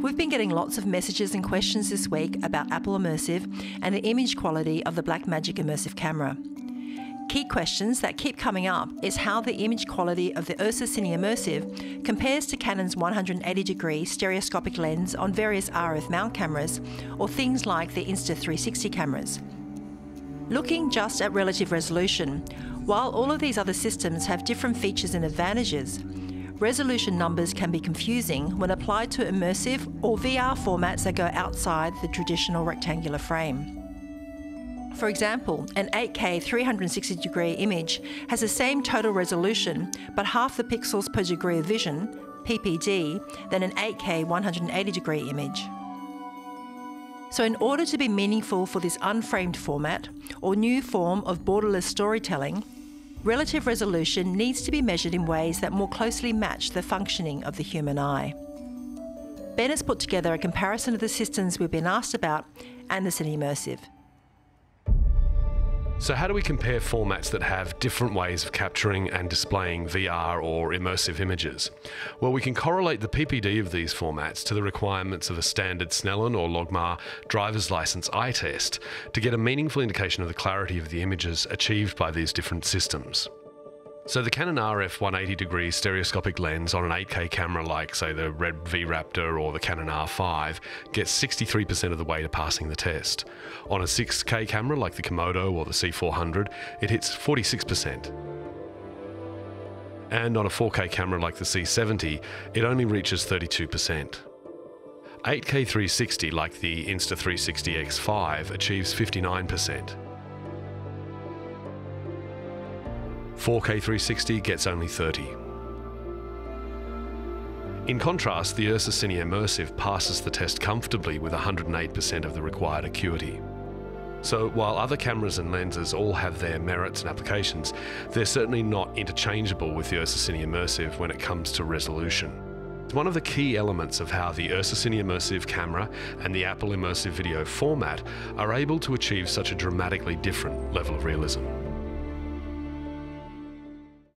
We've been getting lots of messages and questions this week about Apple Immersive and the image quality of the Blackmagic Immersive camera. Key questions that keep coming up is how the image quality of the Ursa Cine Immersive compares to Canon's 180 degree stereoscopic lens on various RF mount cameras or things like the Insta360 cameras. Looking just at relative resolution, while all of these other systems have different features and advantages, resolution numbers can be confusing when applied to immersive or VR formats that go outside the traditional rectangular frame. For example, an 8K 360 degree image has the same total resolution but half the pixels per degree of vision, PPD, than an 8K 180 degree image. So, in order to be meaningful for this unframed format or new form of borderless storytelling, Relative resolution needs to be measured in ways that more closely match the functioning of the human eye. Ben has put together a comparison of the systems we've been asked about and the Cine Immersive. So, how do we compare formats that have different ways of capturing and displaying VR or immersive images? Well, we can correlate the PPD of these formats to the requirements of a standard Snellen or Logmar driver's license eye test to get a meaningful indication of the clarity of the images achieved by these different systems. So the Canon RF 180 degree stereoscopic lens on an 8K camera like, say, the Red V Raptor or the Canon R5 gets 63% of the way to passing the test. On a 6K camera like the Komodo or the C400, it hits 46%. And on a 4K camera like the C70, it only reaches 32%. 8K 360 like the Insta360 X5 achieves 59%. 4K 360 gets only 30. In contrast, the Ursa Cine Immersive passes the test comfortably with 108% of the required acuity. So while other cameras and lenses all have their merits and applications, they're certainly not interchangeable with the Ursa Cine Immersive when it comes to resolution. It's one of the key elements of how the Ursa Cine Immersive camera and the Apple Immersive Video format are able to achieve such a dramatically different level of realism.